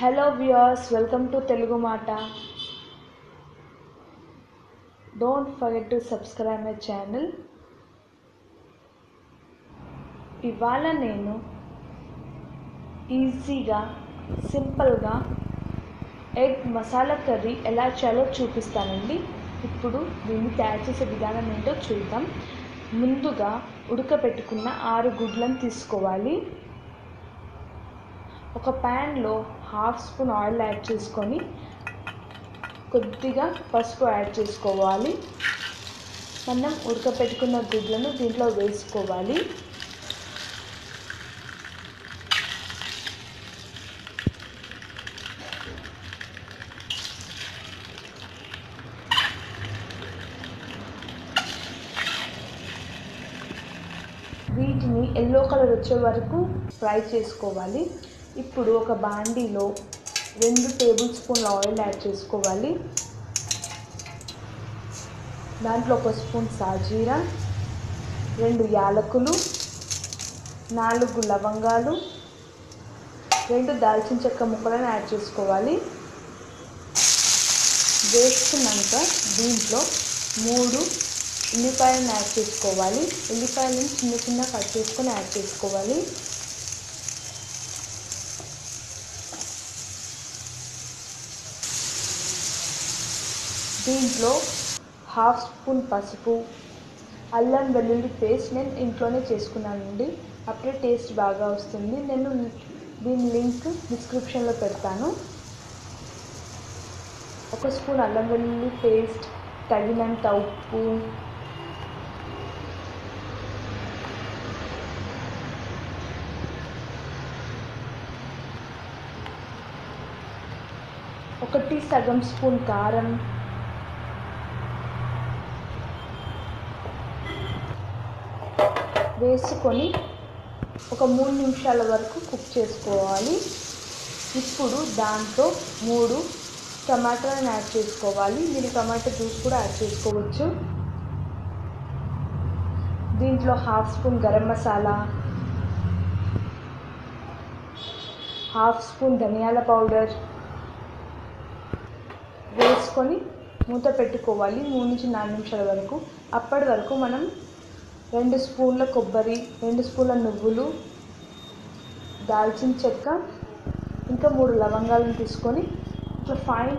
Hello viewers welcome to Telugu Maata don't forget to subscribe my channel ఇవాళ నేను ఈజీగా సింపుల్గా ఎగ్ మసాలా కర్రీ ఎలా చేయాలో చూపిస్తానండి. ఇప్పుడు దీన్ని తయారు చేసే విధానం ఏంటో చూద్దాం. ముందుగా ఉడకబెట్టుకున్న ఆరు గుడ్లను తీసుకోవాలి. ఒక ప్యాన్లో హాఫ్ స్పూన్ ఆయిల్ యాడ్ చేసుకొని కొద్దిగా పసుపు యాడ్ చేసుకోవాలి. మనం ఉడకపెట్టుకున్న గుడ్లను దీంట్లో వేసుకోవాలి. వీటిని ఎల్లో కలర్ వచ్చే వరకు ఫ్రై చేసుకోవాలి. ఇప్పుడు ఒక బాండీలో రెండు టేబుల్ స్పూన్ల ఆయిల్ యాడ్ చేసుకోవాలి. దాంట్లో ఒక స్పూన్ సాజీరా రెండు యాలకులు నాలుగు లవంగాలు రెండు దాల్చిన చెక్క ముక్కలను యాడ్ చేసుకోవాలి. వేసుకున్నాక దీంట్లో మూడు ఉల్లిపాయలను యాడ్ చేసుకోవాలి. ఉల్లిపాయలను చిన్న చిన్న కట్ చేసుకొని యాడ్ చేసుకోవాలి. దీంట్లో హాఫ్ స్పూన్ పసుపు అల్లం వెల్లుల్లి పేస్ట్ నేను ఇంట్లోనే చేసుకున్నానండి. అప్పుడే టేస్ట్ బాగా వస్తుంది. నేను దీని లింక్ డిస్క్రిప్షన్లో పెడతాను. ఒక స్పూన్ అల్లం వెల్లుల్లి పేస్ట్ తగినంత ఉప్పు ఒకటి సగం స్పూన్ కారం వేసుకొని ఒక మూడు నిమిషాల వరకు కుక్ చేసుకోవాలి. ఇప్పుడు దాంట్లో మూడు టమాటాలను యాడ్ చేసుకోవాలి. మీరు టమాటా జ్యూస్ కూడా యాడ్ చేసుకోవచ్చు. దీంట్లో half spoon garam masala half spoon ధనియాల పౌడర్ వేసుకొని మూత పెట్టుకోవాలి. మూడు నుంచి నాలుగు నిమిషాల వరకు. అప్పటి వరకు మనం రెండు స్పూన్ల కొబ్బరి రెండు స్పూన్ల నువ్వులు దాల్చిన చెక్క ఇంకా మూడు లవంగాలను తీసుకొని ఇట్లా ఫైన్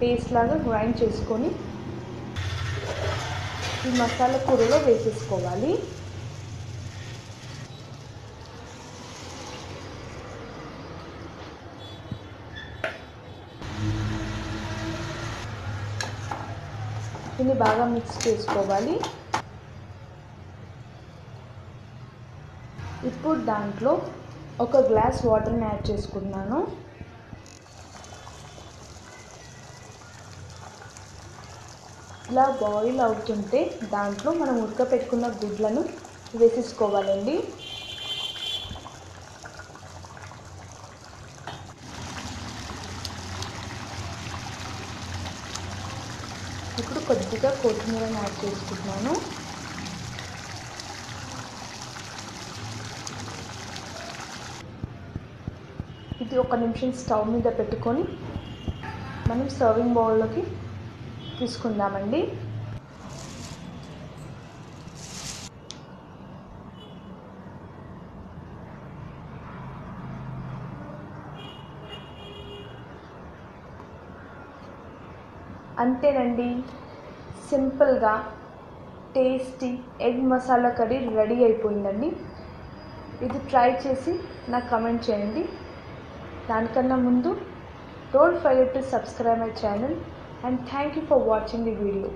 పేస్ట్ లాగా గ్రైండ్ చేసుకొని ఈ మసాలా కూరలో వేసేసుకోవాలి. దీన్ని బాగా మిక్స్ చేసుకోవాలి. ఇప్పుడు దాంట్లో ఒక గ్లాస్ వాటర్ని యాడ్ చేసుకున్నాను ఇలా బాయిల్ అవుతుంటే దాంట్లో మనం ఉడకపెట్టుకున్న గుడ్లను వేసేసుకోవాలండి. ఇప్పుడు కొద్దిగా కొత్తిమీరని యాడ్ చేసుకుంటున్నాను. ఇది ఒక నిమిషం స్టవ్ మీద పెట్టుకొని మనం సర్వింగ్ బౌల్లోకి తీసుకుందామండి. అంతేనండి సింపుల్గా tasty egg masala curry ready అయిపోయిందండి. ఇది ట్రై చేసి నాకు కమెంట్ చేయండి. దానికన్నా ముందు don't forget to subscribe my channel and thank you for watching the video